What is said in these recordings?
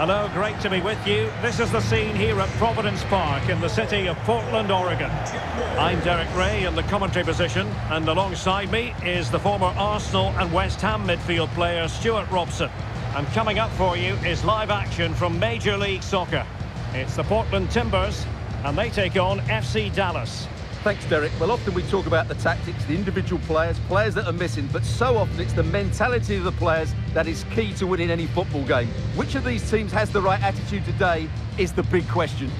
Hello, great to be with you. This is the scene here at Providence Park in the city of Portland, Oregon. I'm Derek Ray in the commentary position, and alongside me is the former Arsenal and West Ham midfield player Stuart Robson. And coming up for you is live action from Major League Soccer. It's the Portland Timbers, and they take on FC Dallas. Thanks, Derek. Well, often we talk about the tactics, the individual players, players that are missing, but so often it's the mentality of the players that is key to winning any football game. Which of these teams has the right attitude today is the big question.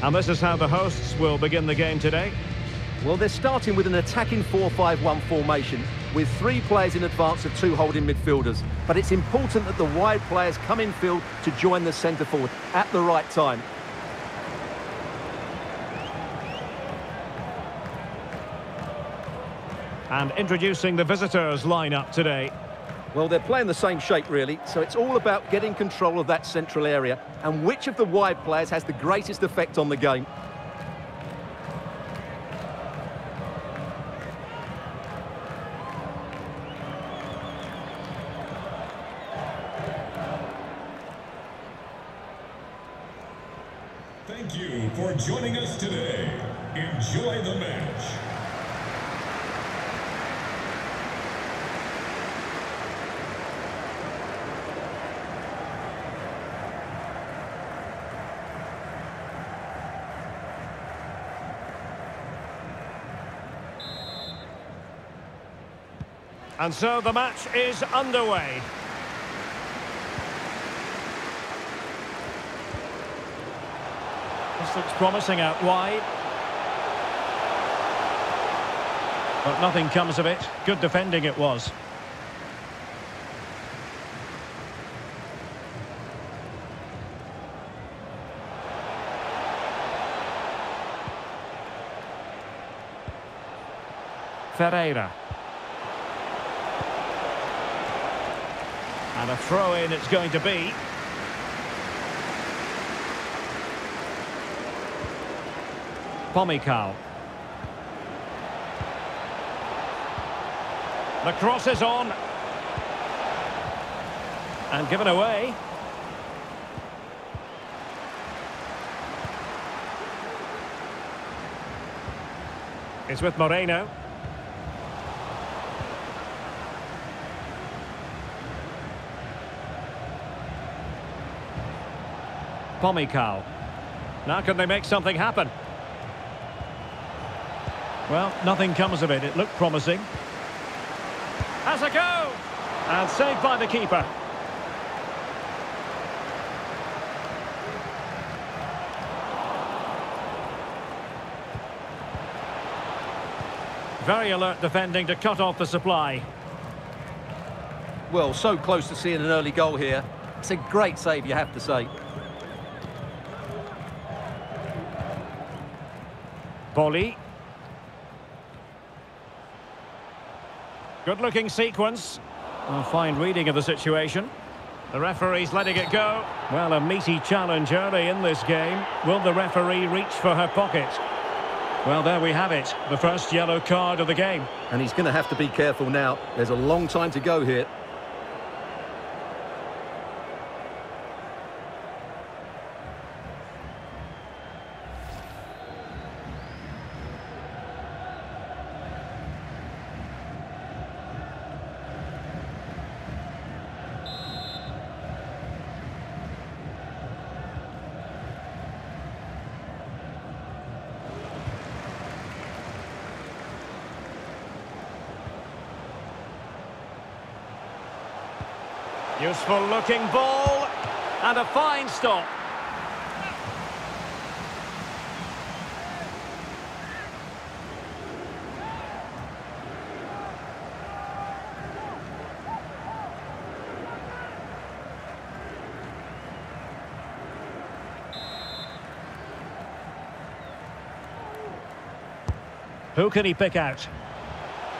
And this is how the hosts will begin the game today. Well, they're starting with an attacking 4-5-1 formation with three players in advance of two holding midfielders. But it's important that the wide players come in field to join the centre forward at the right time. And introducing the visitors lineup today. Well, they're playing the same shape, really, so it's all about getting control of that central area and which of the wide players has the greatest effect on the game. And so the match is underway. This looks promising out wide. But nothing comes of it. Good defending it was. Ferreira. And a throw-in it's going to be. Pomykal. The cross is on. And given away. It's with Moreno. Pomykal. Now can they make something happen? Well, nothing comes of it. It looked promising. Has a go! And saved by the keeper. Very alert defending to cut off the supply. Well, so close to seeing an early goal here. It's a great save, you have to say. Volley. Good looking sequence. A fine reading of the situation. The referee's letting it go. Well, a meaty challenge early in this game. Will the referee reach for her pocket? Well, there we have it. The first yellow card of the game. And he's going to have to be careful now. There's a long time to go here. Useful looking ball. And a fine stop. Who can he pick out?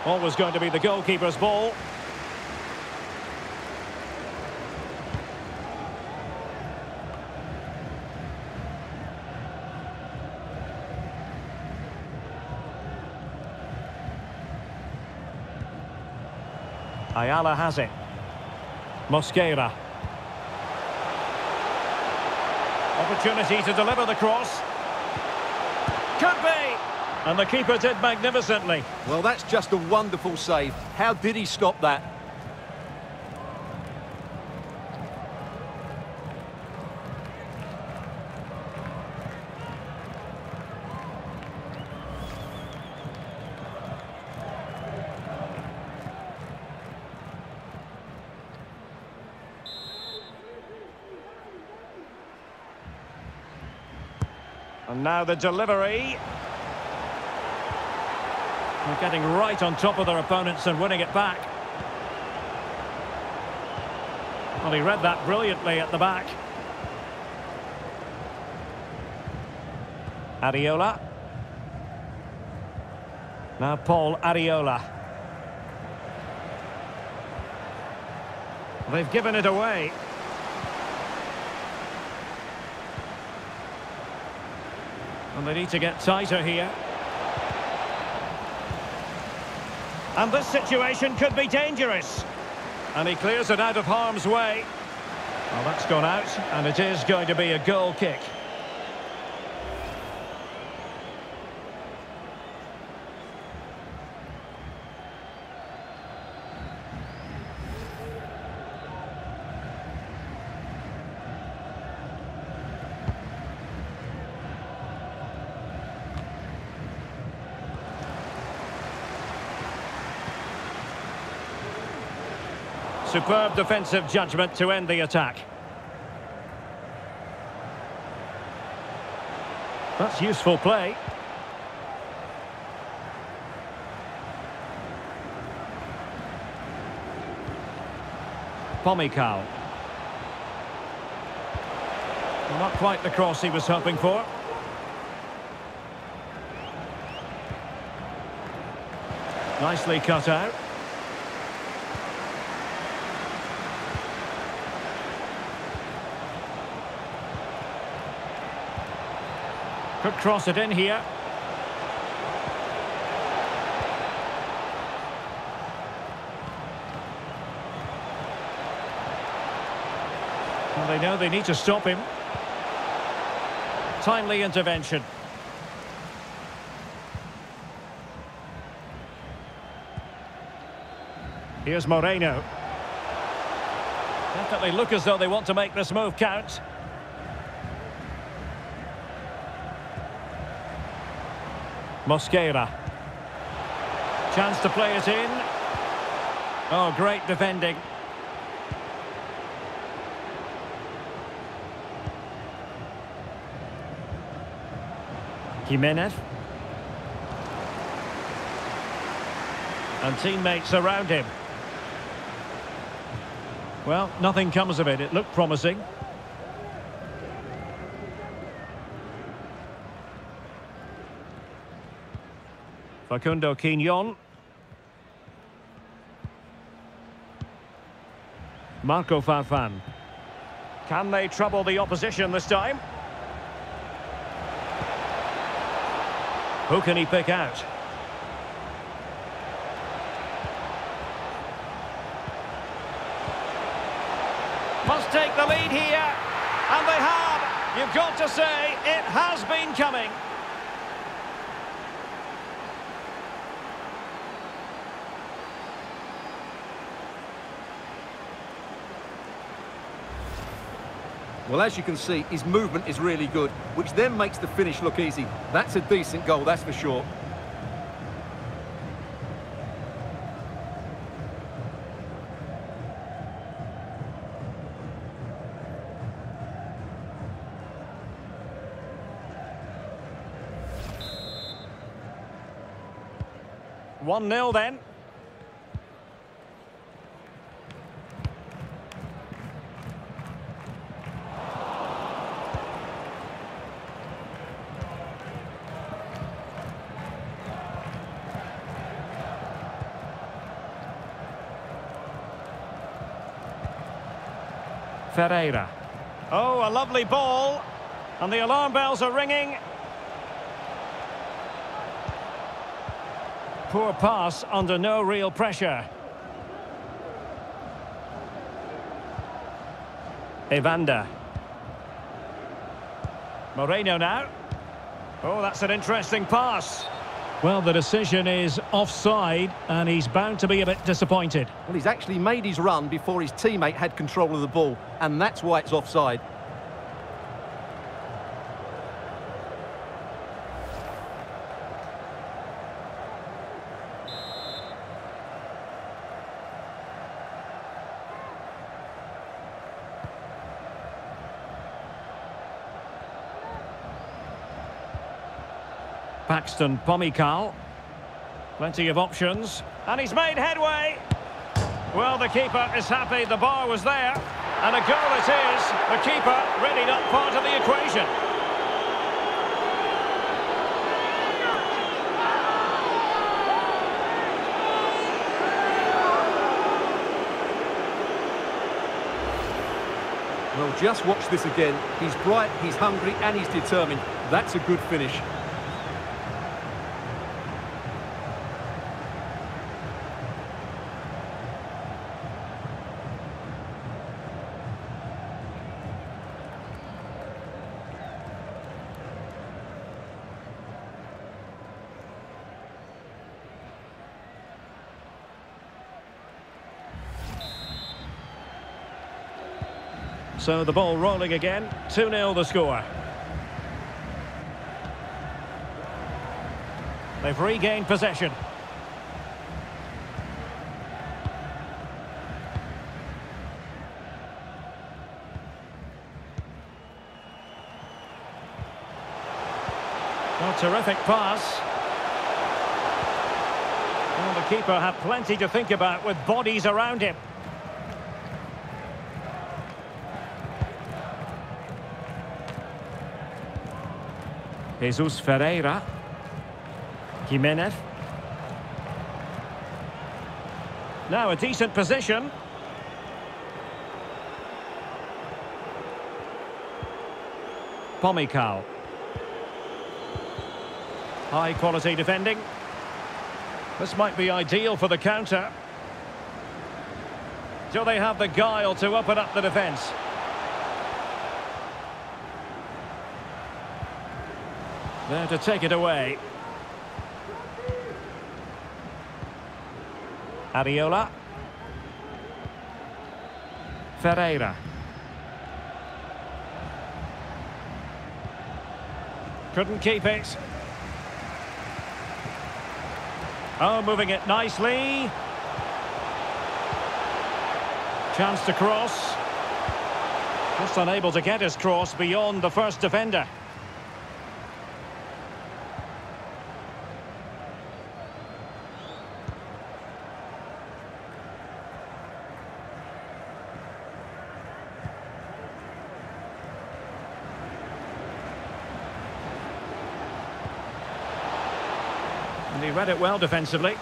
Always going to be the goalkeeper's ball. Ayala has it. Mosquera. Opportunity to deliver the cross. Could be! And the keeper did magnificently. Well, that's just a wonderful save. How did he stop that? And now the delivery. They're getting right on top of their opponents and winning it back. Well, he read that brilliantly at the back. Arriola. Now Paul Arriola. They've given it away. And they need to get tighter here. And this situation could be dangerous. And he clears it out of harm's way. Well, that's gone out, and it is going to be a goal kick. Superb defensive judgment to end the attack. That's useful play. Pomykal. Not quite the cross he was hoping for. Nicely cut out. Could cross it in here. Well, they know they need to stop him. Timely intervention. Here's Moreno. Definitely look as though they want to make this move count. Mosquera. Chance to play it in. Oh, great defending. Jimenez. And teammates around him. Well, nothing comes of it. It looked promising. Facundo Quignon. Marco Farfan. Can they trouble the opposition this time? Who can he pick out? Must take the lead here. And they have. You've got to say, it has been coming. Well, as you can see, his movement is really good, which then makes the finish look easy. That's a decent goal, that's for sure. One 0 then. Ferreira. Oh, a lovely ball. And the alarm bells are ringing. Poor pass under no real pressure. Evander. Moreno now. Oh, that's an interesting pass. Well, the decision is offside, and he's bound to be a bit disappointed. Well, he's actually made his run before his teammate had control of the ball, and that's why it's offside. Paxton Pomykal. Plenty of options. And he's made headway. Well, the keeper is happy the bar was there. And a goal it is. The keeper really not part of the equation. Well, just watch this again. He's bright, he's hungry, and he's determined. That's a good finish. So the ball rolling again. 2-0 the score. They've regained possession. Oh, terrific pass. Well, the keeper had plenty to think about with bodies around him. Jesus Ferreira. Jimenez. Now a decent position. Pomykal. High quality defending. This might be ideal for the counter. Do they have the guile to open up the defence? There to take it away. Arriola. Ferreira. Couldn't keep it. Oh, moving it nicely. Chance to cross. Just unable to get his cross beyond the first defender. And he read it well defensively.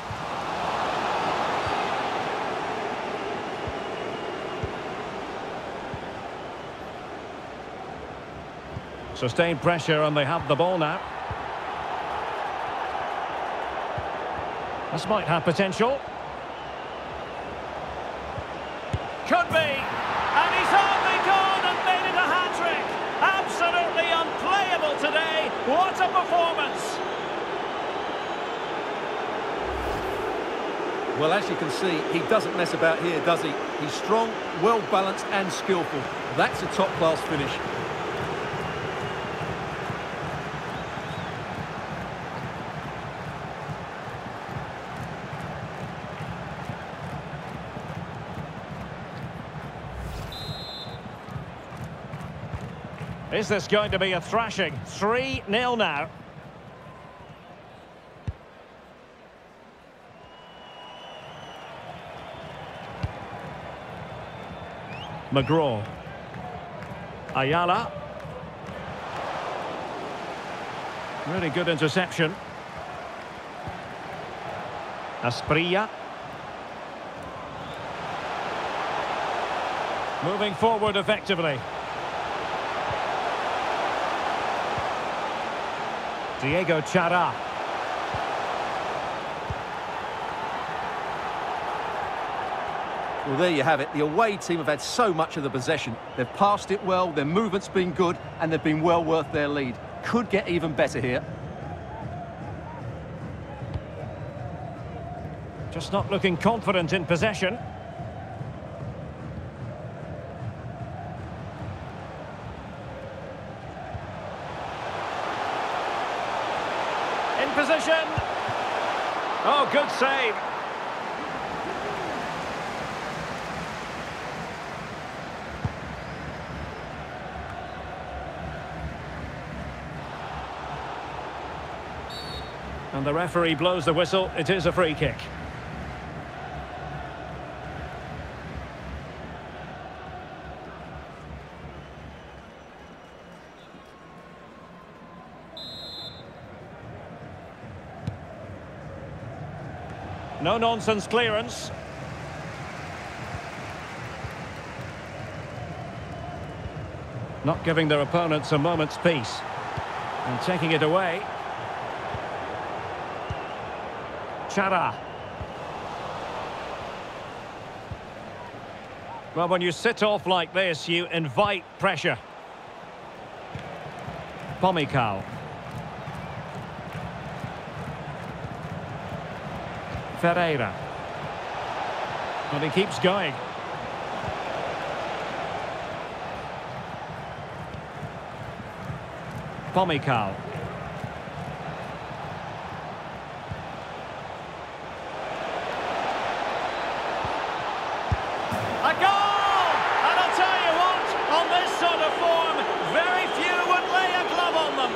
Sustained pressure and they have the ball now. This might have potential. Could be. And he's only gone and made it a hat-trick. Absolutely unplayable today. What a performance. Well, as you can see, he doesn't mess about here, does he? He's strong, well-balanced and skillful. That's a top-class finish. Is this going to be a thrashing? 3-0 now. McGraw. Ayala. Really good interception. Asprilla. Moving forward effectively. Diego Chara. Well, there you have it. The away team have had so much of the possession. They've passed it well, their movement's been good, and they've been well worth their lead. Could get even better here. Just not looking confident in possession. In position. Oh, good save. And the referee blows the whistle. It is a free kick. No nonsense clearance. Not giving their opponents a moment's peace. And taking it away. Chara. Well, when you sit off like this, you invite pressure. Pomykal. Ferreira. And he keeps going. Pomykal. A goal! And I'll tell you what, on this sort of form, very few would lay a glove on them.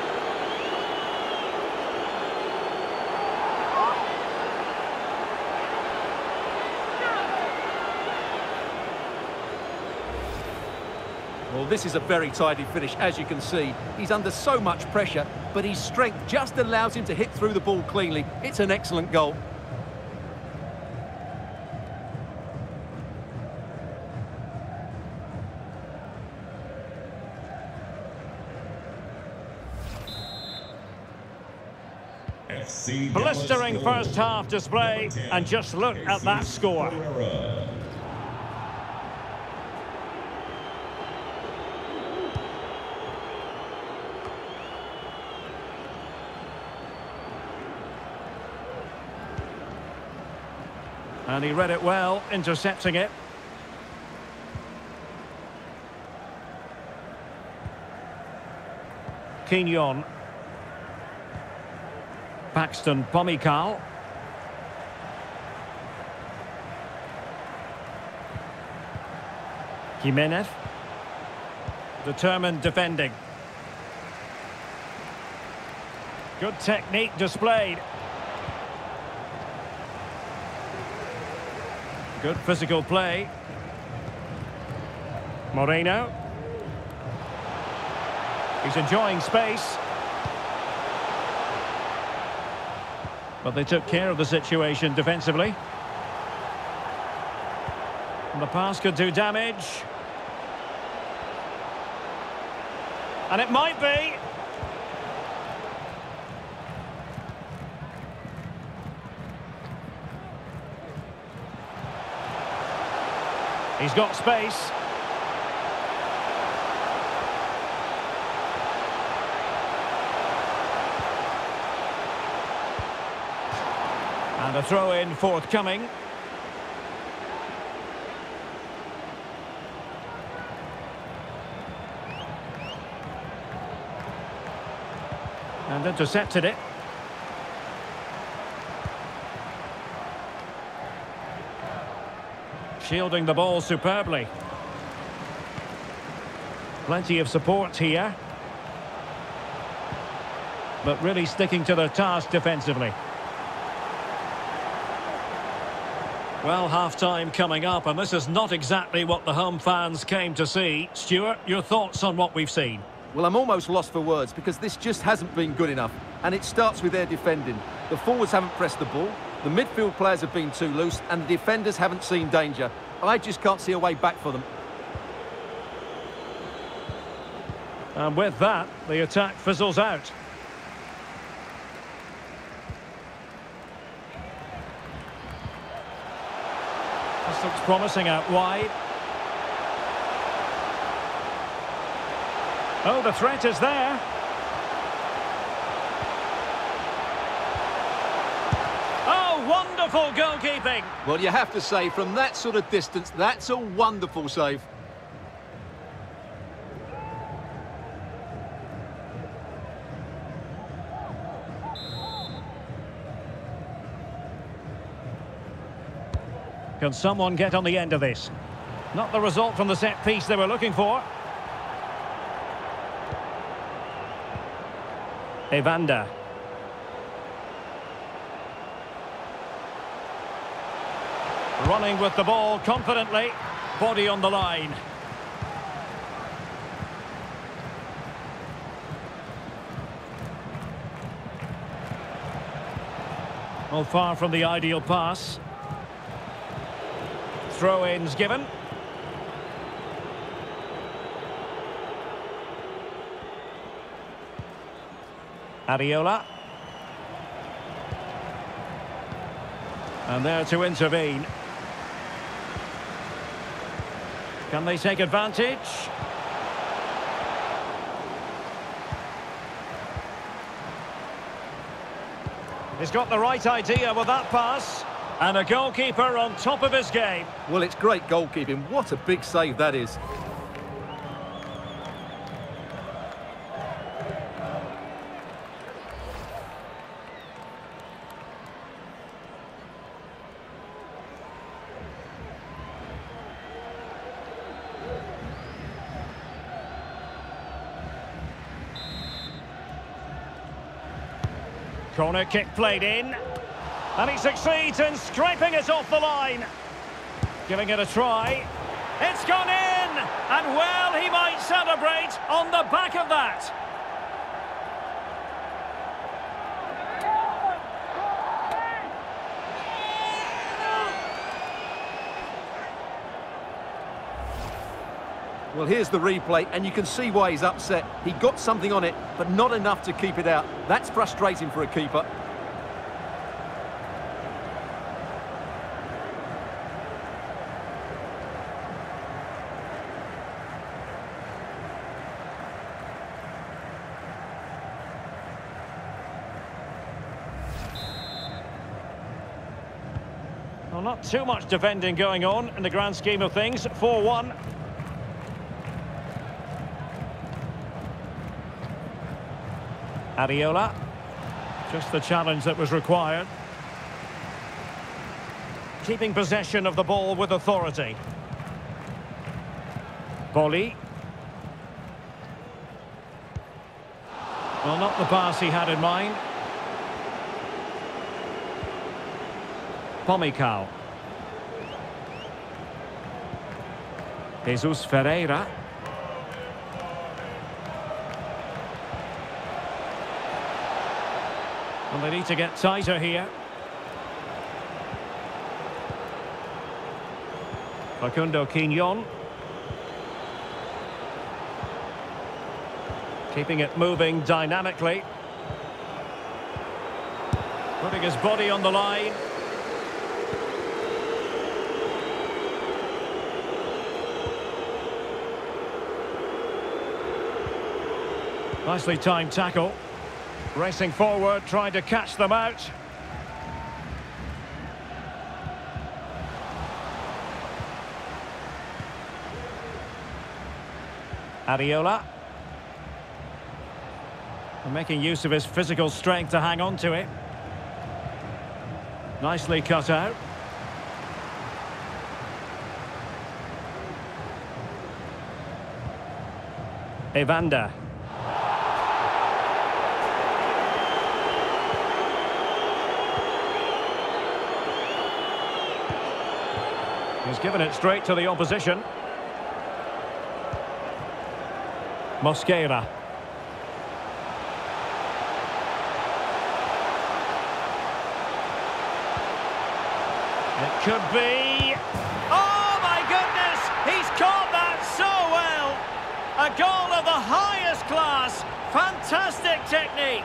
Well, this is a very tidy finish, as you can see. He's under so much pressure, but his strength just allows him to hit through the ball cleanly. It's an excellent goal. FC Blistering first half display, and just look at that Jesus score. And he read it well, intercepting it. Quignon. Paxton Pomykal. Jimenez. Determined defending. Good technique displayed. Good physical play. Moreno. He's enjoying space. But they took care of the situation defensively. And the pass could do damage. And it might be. He's got space. And a throw in forthcoming. And intercepted it. Shielding the ball superbly. Plenty of support here. But really sticking to their task defensively. Well, half-time coming up, and this is not exactly what the home fans came to see. Stuart, your thoughts on what we've seen? Well, I'm almost lost for words because this just hasn't been good enough. And it starts with their defending. The forwards haven't pressed the ball, the midfield players have been too loose, and the defenders haven't seen danger. I just can't see a way back for them. And with that, the attack fizzles out. This looks promising out wide. Oh, the threat is there. Oh, wonderful goalkeeping. Well, you have to say, from that sort of distance, that's a wonderful save. Can someone get on the end of this? Not the result from the set piece they were looking for. Evander. Running with the ball confidently. Body on the line. Well, far from the ideal pass. Throw-ins given. Arriola. And there to intervene. Can they take advantage? He's got the right idea with that pass. And a goalkeeper on top of his game. Well, it's great goalkeeping. What a big save that is. Corner kick played in. And he succeeds in scraping it off the line. Giving it a try. It's gone in! And well, he might celebrate on the back of that. Well, here's the replay, and you can see why he's upset. He got something on it, but not enough to keep it out. That's frustrating for a keeper. Well, not too much defending going on in the grand scheme of things. 4-1. Arriola. Just the challenge that was required. Keeping possession of the ball with authority. Bolly. Well, not the pass he had in mind. Pomykal. Jesus Ferreira. They need to get tighter here. Facundo Quignon. Keeping it moving dynamically. Putting his body on the line. Nicely timed tackle. Racing forward, trying to catch them out. Arriola. Making use of his physical strength to hang on to it. Nicely cut out. Evander. He's given it straight to the opposition. Mosquera. It could be... Oh, my goodness! He's caught that so well! A goal of the highest class. Fantastic technique.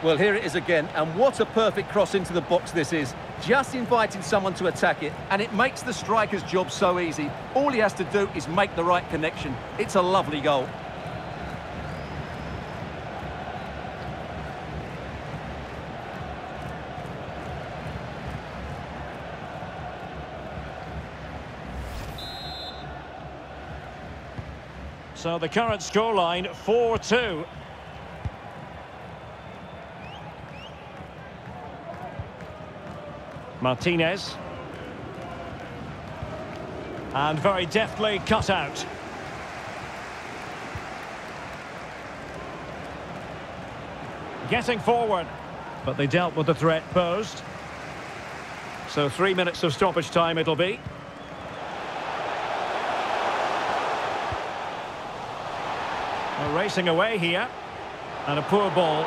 Well, here it is again, and what a perfect cross into the box this is. Just inviting someone to attack it, and it makes the striker's job so easy. All he has to do is make the right connection. It's a lovely goal. So the current scoreline 4-2. Martinez. And very deftly cut out. Getting forward, but they dealt with the threat posed. So three minutes of stoppage time it'll be. Well, racing away here. And a poor ball.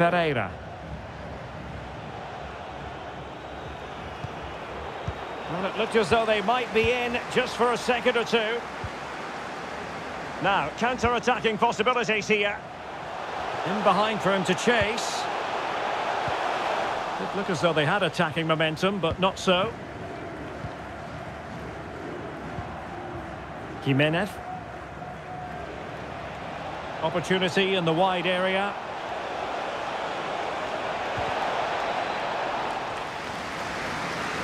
Ferreira. Well, it looked as though they might be in just for a second or two. Now, counter-attacking possibilities here. In behind for him to chase. It looked as though they had attacking momentum, but not so. Jimenez. Opportunity in the wide area.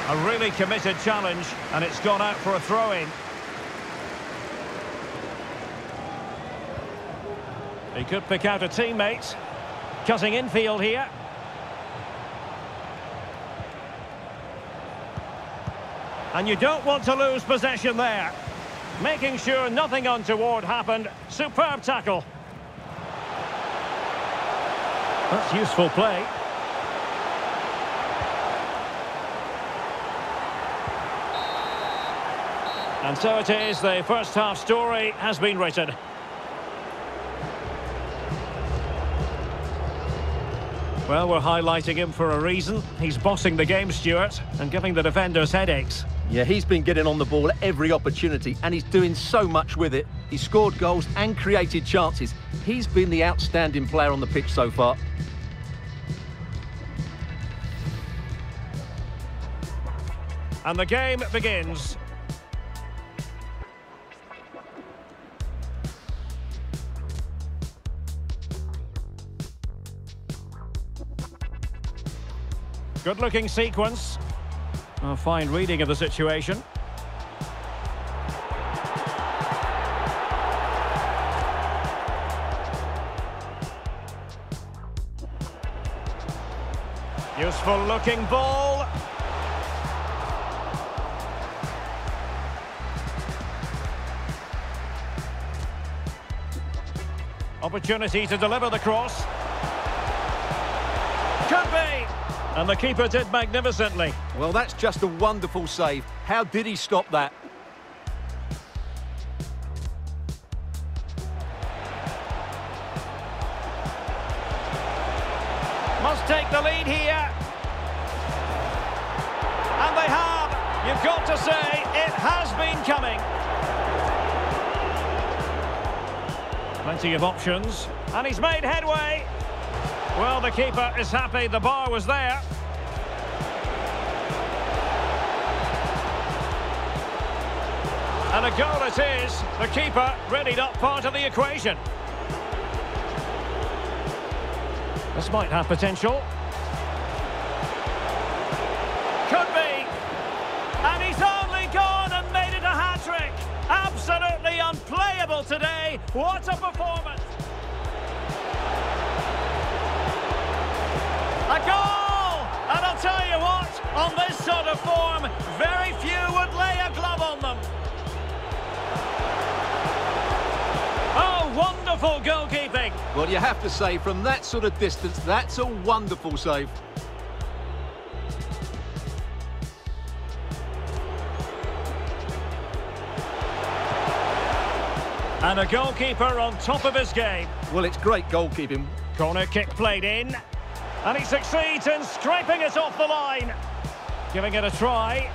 A really committed challenge, and it's gone out for a throw-in. He could pick out a teammate. Cutting infield here. And you don't want to lose possession there. Making sure nothing untoward happened. Superb tackle. That's useful play. And so it is, the first half story has been written. Well, we're highlighting him for a reason. He's bossing the game, Stuart, and giving the defenders headaches. Yeah, he's been getting on the ball at every opportunity, and he's doing so much with it. He scored goals and created chances. He's been the outstanding player on the pitch so far. And the game begins. Good looking sequence. A fine reading of the situation. Useful looking ball. Opportunity to deliver the cross. And the keeper did magnificently. Well, that's just a wonderful save. How did he stop that? Must take the lead here. And they have. You've got to say, it has been coming. Plenty of options. And he's made headway. Well, the keeper is happy the bar was there. And a goal it is. The keeper really not part of the equation. This might have potential. Could be. And he's only gone and made it a hat-trick. Absolutely unplayable today. What a performance. A goal! And I'll tell you what, on this sort of form, very few would lay a glove on them. Oh, wonderful goalkeeping. Well, you have to say, from that sort of distance, that's a wonderful save. And a goalkeeper on top of his game. Well, it's great goalkeeping. Corner kick played in. And he succeeds in scraping it off the line. Giving it a try.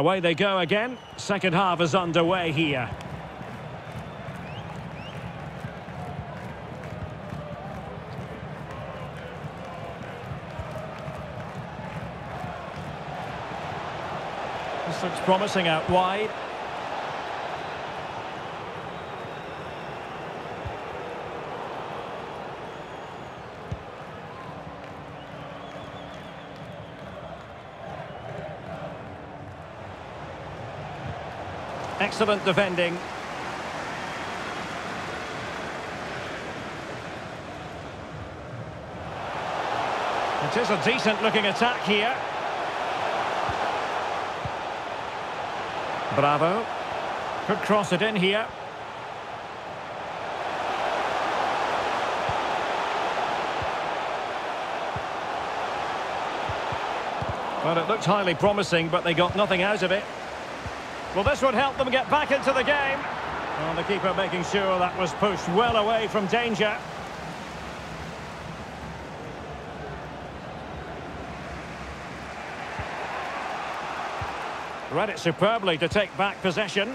Away they go again. Second half is underway here. This looks promising out wide. Excellent defending. It is a decent looking attack here. Bravo. Could cross it in here. Well, it looked highly promising, but they got nothing out of it. Well, this would help them get back into the game. Well, the keeper making sure that was pushed well away from danger. Read it superbly to take back possession.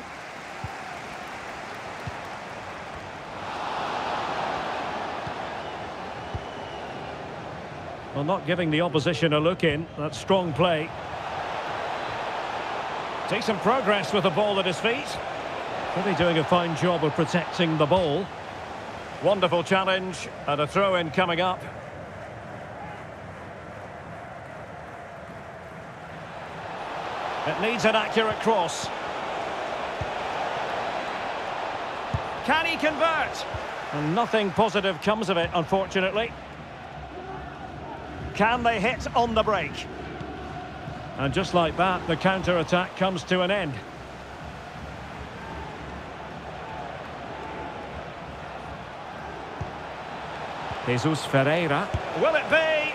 Well, not giving the opposition a look in. That's strong play. Decent progress with the ball at his feet. Really doing a fine job of protecting the ball. Wonderful challenge and a throw-in coming up. It needs an accurate cross. Can he convert? And nothing positive comes of it, unfortunately. Can they hit on the break? And just like that, the counter-attack comes to an end. Jesus Ferreira. Will it be?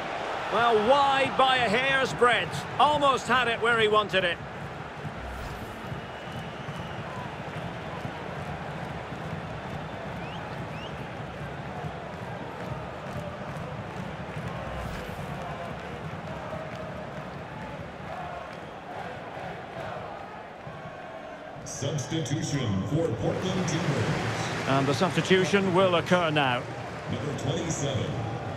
Well, wide by a hair's breadth. Almost had it where he wanted it. Substitution for Portland Timbers. And the substitution will occur now. Number 27,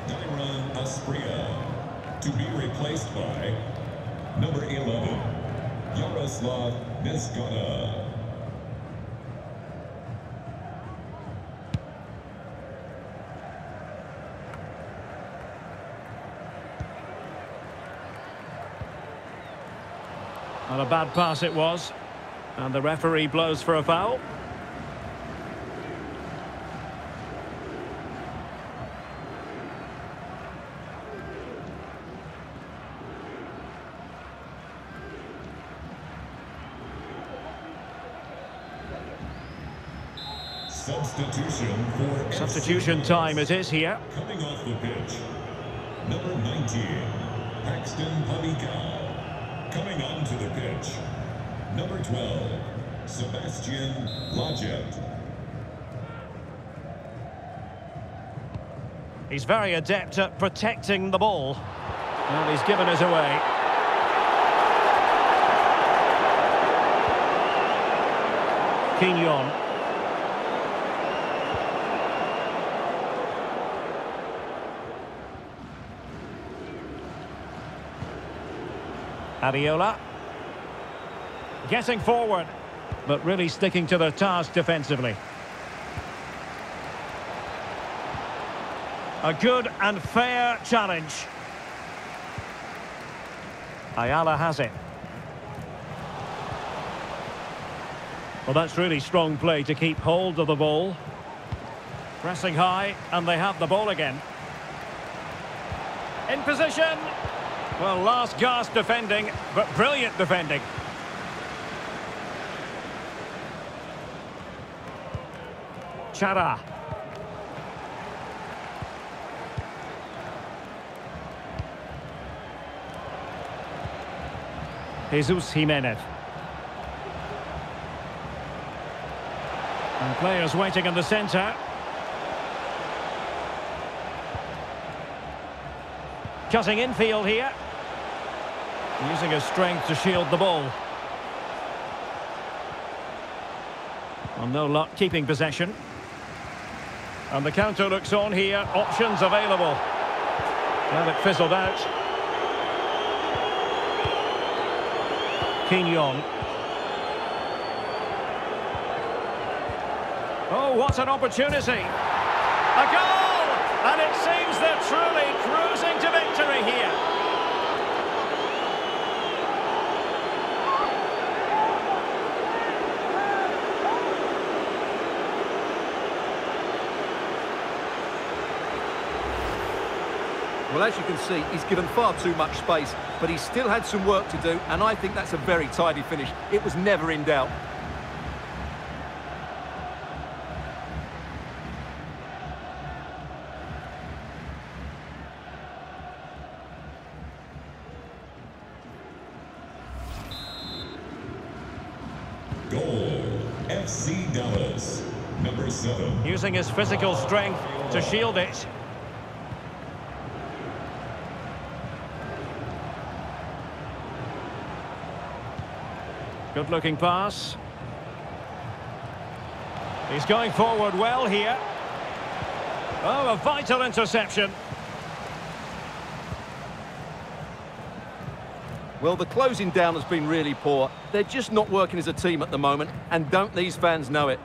Dairon Asprilla. To be replaced by number 11, Yaroslav Niezgoda. And a bad pass it was. And the referee blows for a foul. Substitution for Substitution FC time it is here. Coming off the pitch, number 19, Paxton Pomykal. Coming onto the pitch, number 12, Sebastian Lletget. He's very adept at protecting the ball. And he's given it away. Quignon. Arriola. Getting forward, but really sticking to their task defensively. A good and fair challenge. Ayala has it. Well, that's really strong play to keep hold of the ball. Pressing high, and they have the ball again. In position. Well, last gasp defending, but brilliant defending. Jesus Jimenez. And players waiting in the centre. Cutting infield here. Using his strength to shield the ball. Well, no luck keeping possession. And the counter looks on here. Options available. Well, it fizzled out. Quignon. Oh, what an opportunity. A goal! And it seems they're truly cruising to victory here. Well, as you can see, he's given far too much space, but he still had some work to do, and I think that's a very tidy finish. It was never in doubt. Goal. FC Dallas. Number seven. Using his physical strength to shield it. Good looking pass. He's going forward well here. Oh, a vital interception. Well, the closing down has been really poor. They're just not working as a team at the moment, and don't these fans know it?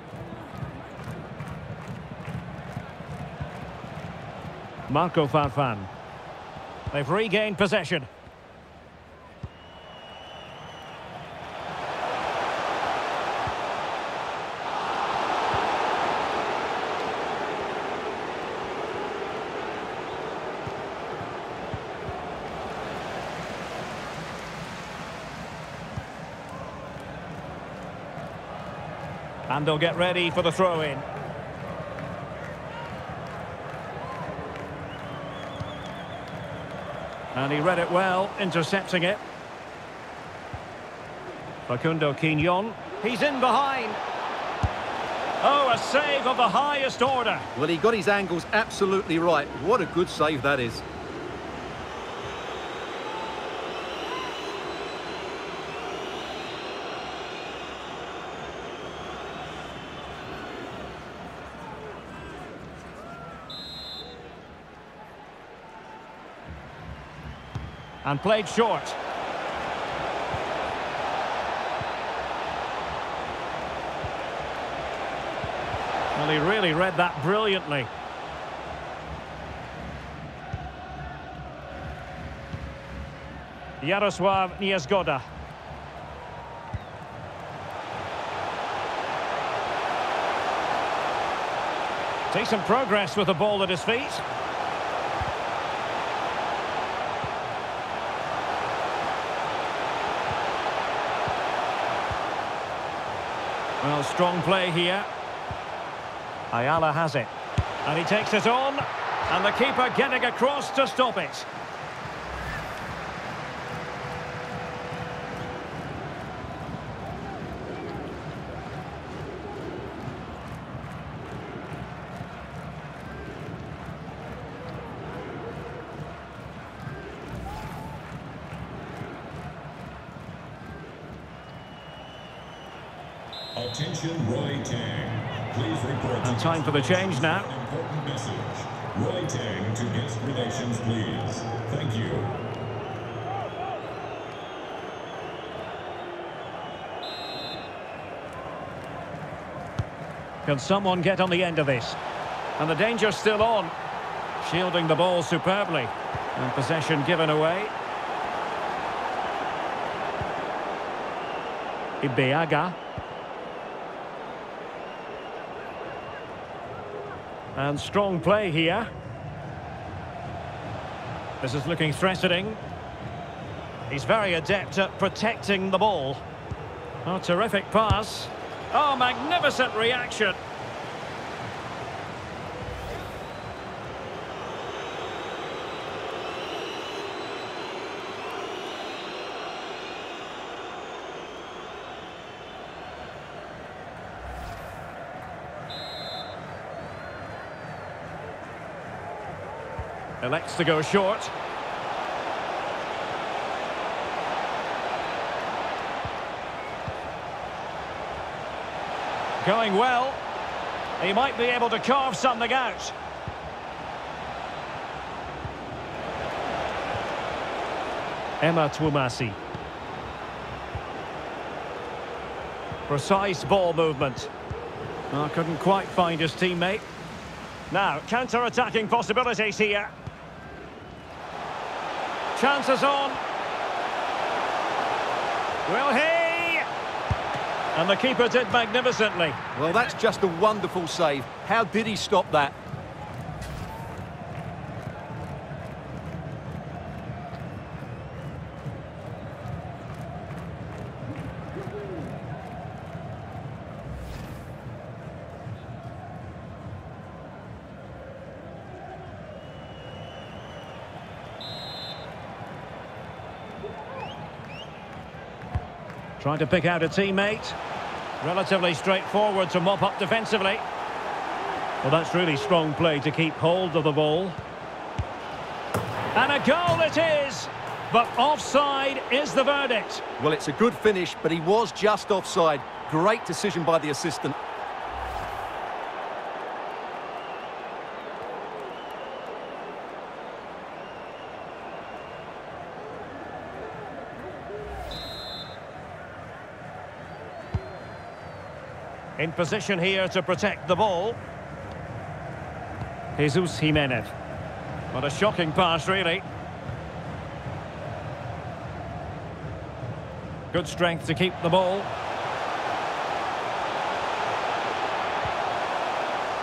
Marco Farfan. They've regained possession. They'll get ready for the throw-in. And he read it well, intercepting it. Facundo Quignon. He's in behind. Oh, a save of the highest order. Well, he got his angles absolutely right. What a good save that is. And played short. Well, he really read that brilliantly. Jarosław Niezgoda. Decent progress with the ball at his feet. Well, strong play here. Ayala has it. And he takes it on. And the keeper getting across to stop it. Time for the change now. An important message. Roy to guest relations, please. Thank you. Can someone get on the end of this? And the danger's still on. Shielding the ball superbly. And possession given away. Ibeagha. And strong play here. This is looking threatening. He's very adept at protecting the ball. Oh, terrific pass. Oh, magnificent reaction. Elects to go short. Going well. He might be able to carve something out. Ema Twumasi. Precise ball movement. Oh, couldn't quite find his teammate. Now, counter-attacking possibilities here. Chances on. Will he? And the keeper did magnificently. Well, that's just a wonderful save. How did he stop that? Trying to pick out a teammate. Relatively straightforward to mop up defensively. Well, that's really strong play to keep hold of the ball. And a goal it is! But offside is the verdict. Well, it's a good finish, but he was just offside. Great decision by the assistant. In position here to protect the ball. Jesus Jimenez. What a shocking pass, really. Good strength to keep the ball.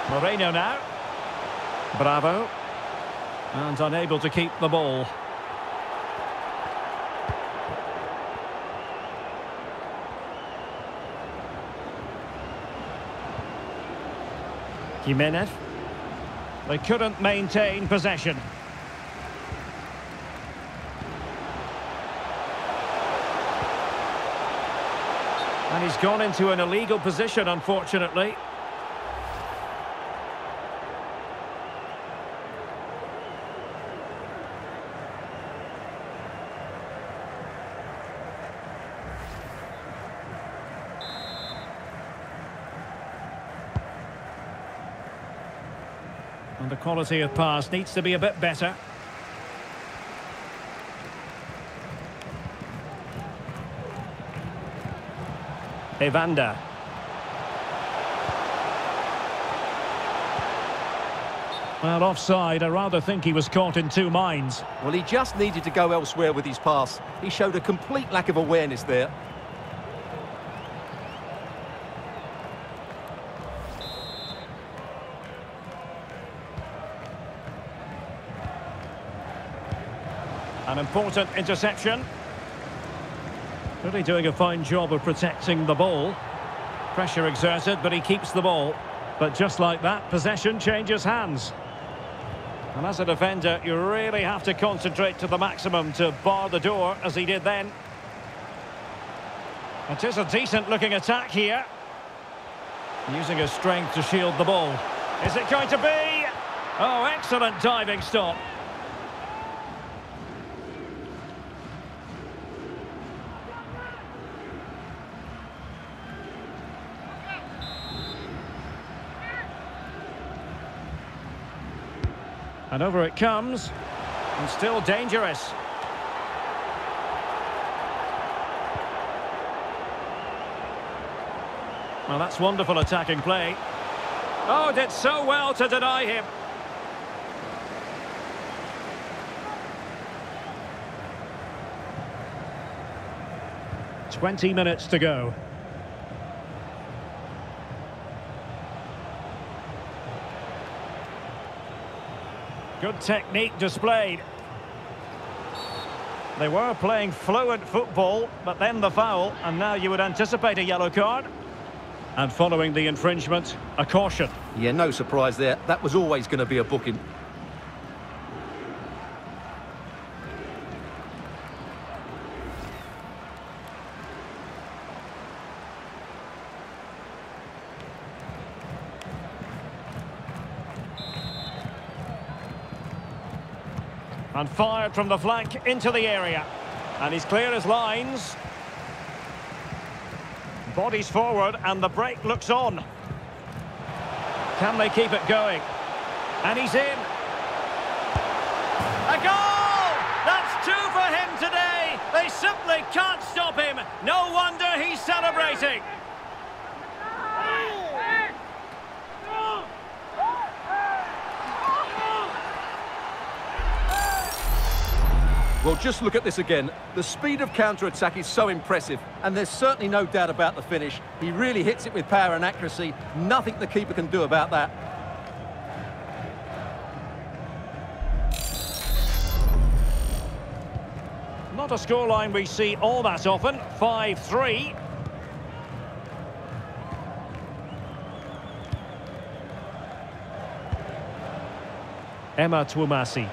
Moreno now. Bravo. And unable to keep the ball. Jimenez. They couldn't maintain possession. And he's gone into an illegal position, unfortunately. Quality of pass needs to be a bit better. Evander. Well, offside. I rather think he was caught in two minds. Well, he just needed to go elsewhere with his pass. He showed a complete lack of awareness there. Important interception. Really doing a fine job of protecting the ball. Pressure exerted, but he keeps the ball. But just like that, possession changes hands. And as a defender, you really have to concentrate to the maximum to bar the door, as he did then. It is a decent-looking attack here. Using his strength to shield the ball. Is it going to be? Oh, excellent diving stop. And over it comes. And still dangerous. Well, that's wonderful attacking play. Oh, did so well to deny him. Twenty minutes to go. Good technique displayed. They were playing fluent football, but then the foul, and now you would anticipate a yellow card. And following the infringement, a caution. Yeah, no surprise there. That was always going to be a booking. And fired from the flank into the area. And he's clear as lines. Bodies forward and the break looks on. Can they keep it going? And he's in. A goal! That's two for him today. They simply can't stop him. No wonder he's celebrating. Well, just look at this again. The speed of counter-attack is so impressive, and there's certainly no doubt about the finish. He really hits it with power and accuracy. Nothing the keeper can do about that. Not a scoreline we see all that often. 5-3. Ema Twumasi.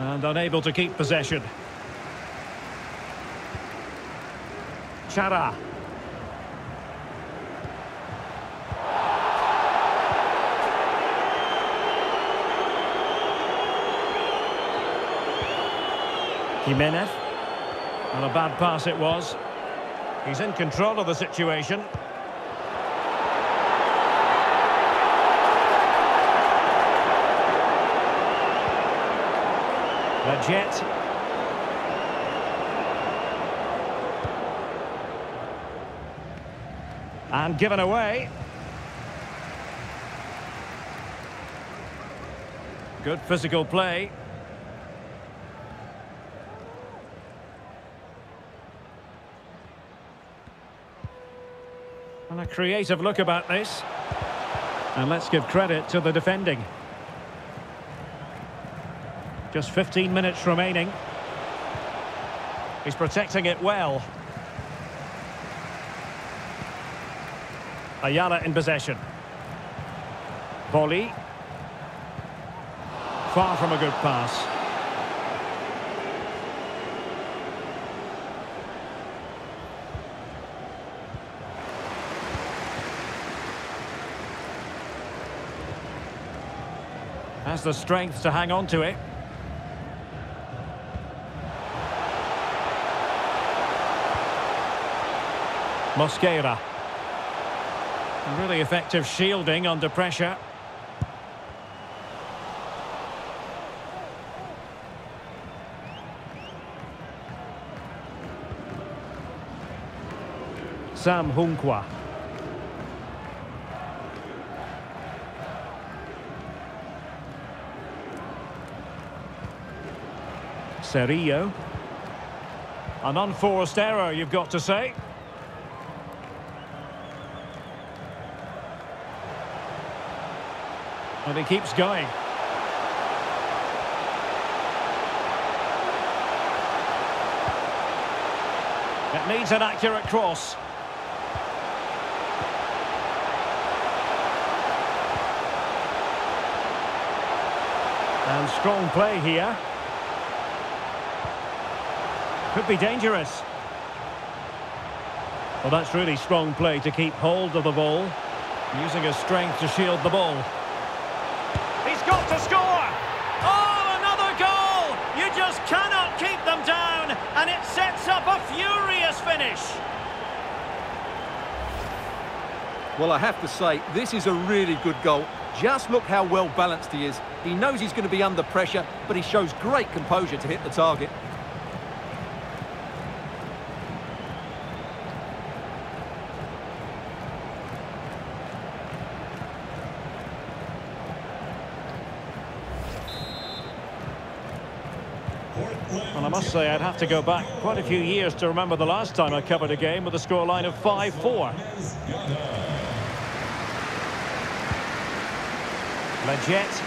And unable to keep possession. Chara. Jimenez. And a bad pass it was. He's in control of the situation. Jet. And given away. Good physical play. And a creative look about this. And let's give credit to the defending. Just 15 minutes remaining. He's protecting it well. Ayala in possession. Volley. Far from a good pass. Has the strength to hang on to it. Mosquera. Really effective shielding under pressure. Sam Junqua. Serio. An unforced error, you've got to say. And he keeps going. It needs an accurate cross. And strong play here. Could be dangerous. Well, that's really strong play to keep hold of the ball. Using his strength to shield the ball. To score! Oh, another goal! You just cannot keep them down, and it sets up a furious finish. Well, I have to say, this is a really good goal. Just look how well balanced he is. He knows he's going to be under pressure, but he shows great composure to hit the target. Say I'd have to go back quite a few years to remember the last time I covered a game with a scoreline of 5-4. Lletget.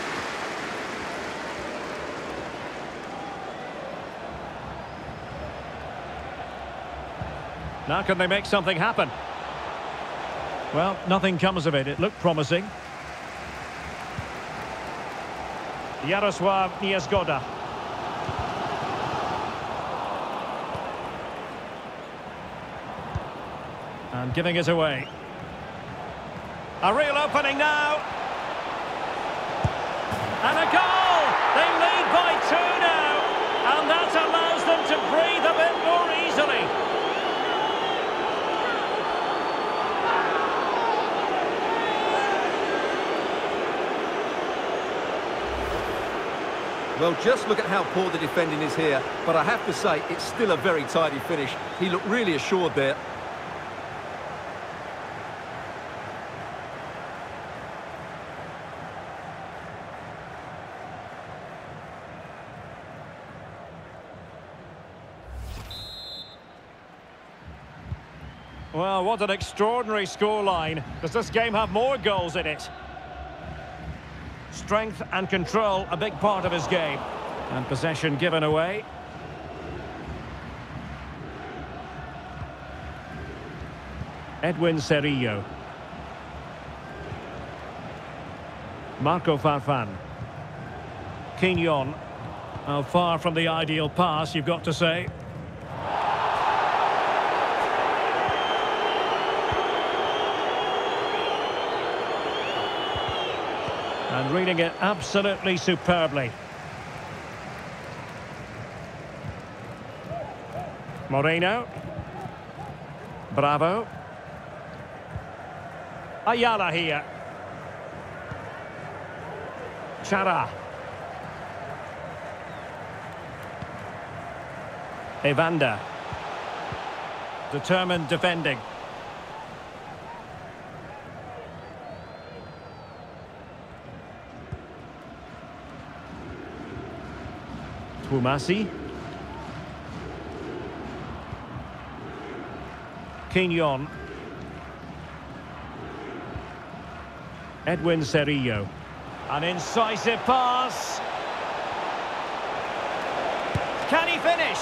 Now can they make something happen? Well, nothing comes of it. It looked promising. Yaroslav Niezgoda. And giving it away. A real opening now. And a goal! They lead by two now. And that allows them to breathe a bit more easily. Well, just look at how poor the defending is here. But I have to say, it's still a very tidy finish. He looked really assured there. Well, what an extraordinary scoreline. Does this game have more goals in it? Strength and control, a big part of his game. And possession given away. Edwin Cerrillo. Marco Farfan. Quignon. Oh, far from the ideal pass, you've got to say. And reading it absolutely superbly. Moreno. Bravo. Ayala here. Chara. Evander. Determined defending. Twumasi. Quignon. Edwin Cerrillo. An incisive pass. Can he finish?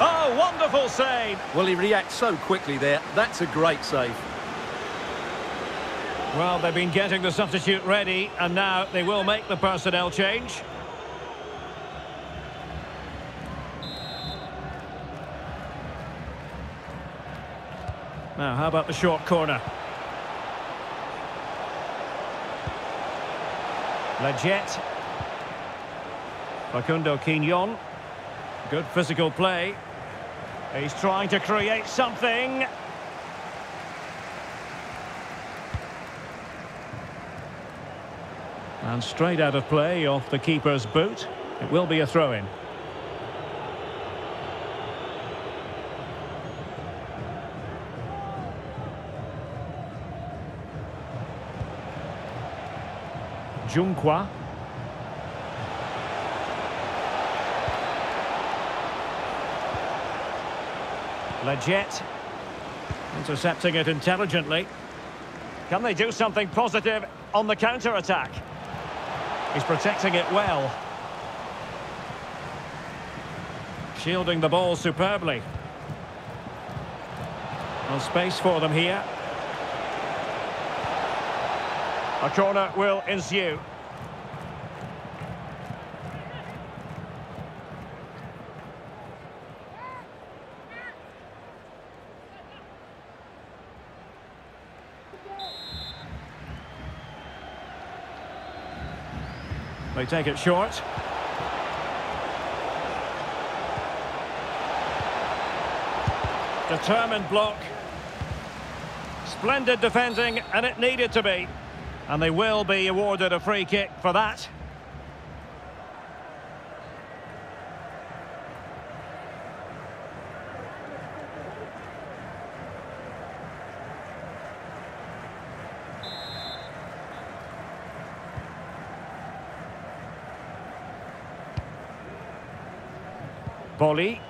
Oh, wonderful save. Well, he reacts so quickly there. That's a great save. Well, they've been getting the substitute ready, and now they will make the personnel change. Now, how about the short corner? Lletget. Facundo Quignon. Good physical play. He's trying to create something. And straight out of play off the keeper's boot. It will be a throw-in. Junqua. Lletget. Intercepting it intelligently. Can they do something positive on the counter-attack? He's protecting it well. Shielding the ball superbly. No space for them here. A corner will ensue. They take it short. Determined block. Splendid defending, and it needed to be. And they will be awarded a free kick for that. Volley.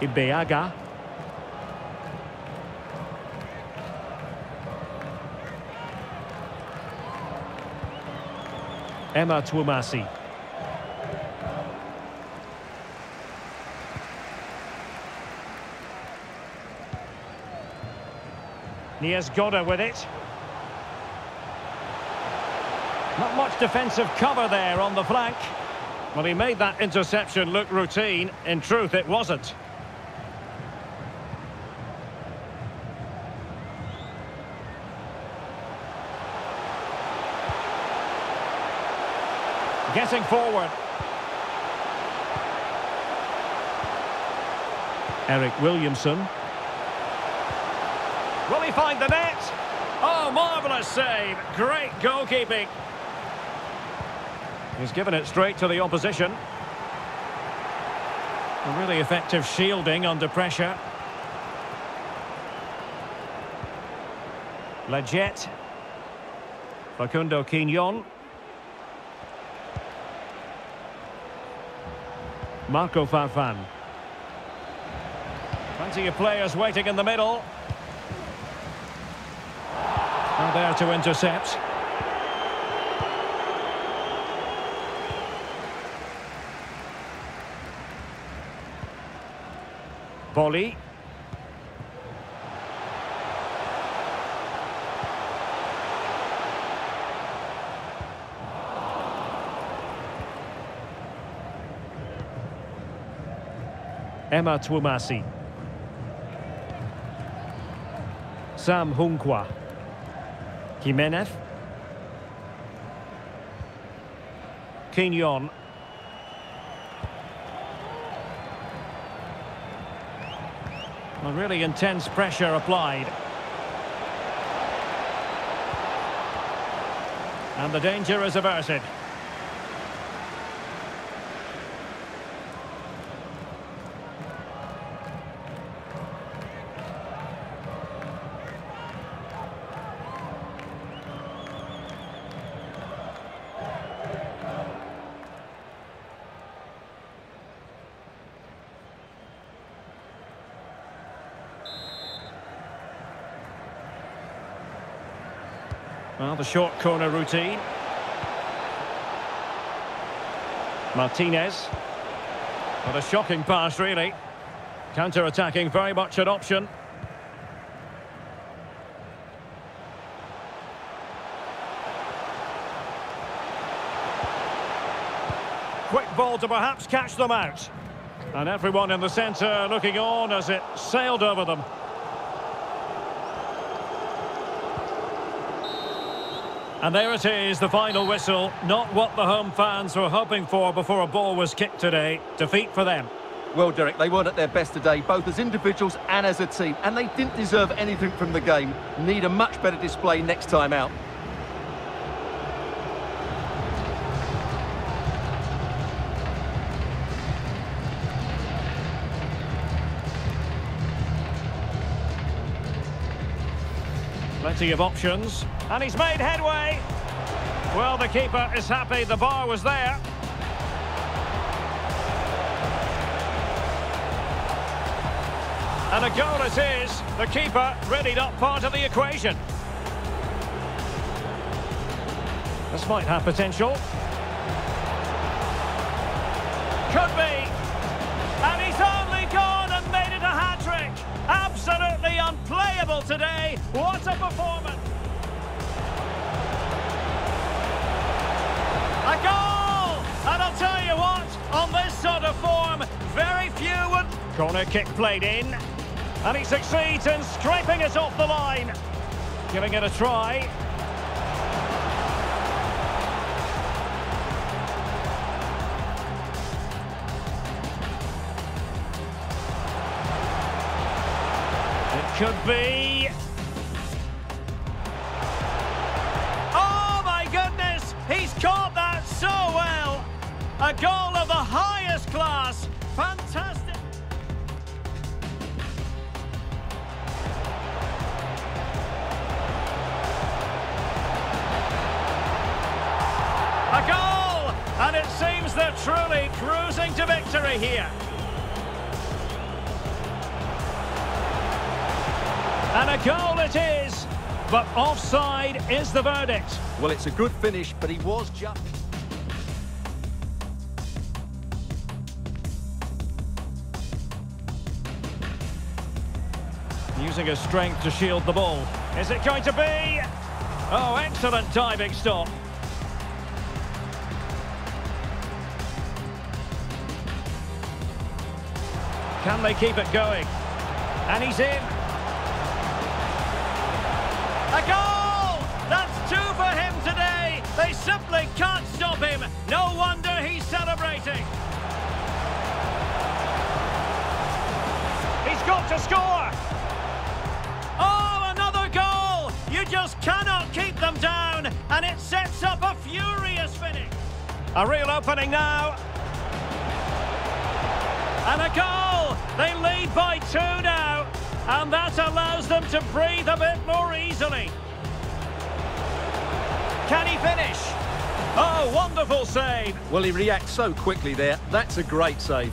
Ibeagha. Ema Twumasi. Niezgoda with it. Not much defensive cover there on the flank. Well, he made that interception look routine. In truth, it wasn't. Getting forward. Eryk Williamson. Will he find the net? Oh, marvellous save. Great goalkeeping. He's given it straight to the opposition. A really effective shielding under pressure. Lletget. Facundo Quignon. Marco Farfan. Plenty of players waiting in the middle. And there to intercept. Volley. Ema Twumasi. Sam Junqua. Jimenez. Quignon. A really intense pressure applied. And the danger is averted. The short corner routine. Martinez. What a shocking pass, really. Counter-attacking, very much an option. Quick ball to perhaps catch them out. And everyone in the centre looking on as it sailed over them. And there it is, the final whistle. Not what the home fans were hoping for before a ball was kicked today. Defeat for them. Well, Derek, they weren't at their best today, both as individuals and as a team, and they didn't deserve anything from the game. Need a much better display next time out. Plenty of options. And he's made headway. Well, the keeper is happy the bar was there. And a goal it is. The keeper really not part of the equation. This might have potential. Could be. Unplayable today. What a performance. A goal! And I'll tell you what, on this sort of form, very few would... Corner kick played in. And he succeeds in scraping it off the line. Giving it a try. Could be... Oh my goodness! He's caught that so well! A goal of the highest class! Fantastic! A goal! And it seems they're truly cruising to victory here. And a goal it is, but offside is the verdict. Well, it's a good finish, but he was just... Using his strength to shield the ball. Is it going to be? Oh, excellent diving stop. Can they keep it going? And he's in. A goal! That's two for him today. They simply can't stop him. No wonder he's celebrating. He's got to score. Oh, another goal! You just cannot keep them down, and it sets up a furious finish. A real opening now. And a goal! They lead by two now, and that allows them to breathe a bit more easily. Can he finish? Oh, wonderful save. Well, he reacts so quickly there. That's a great save.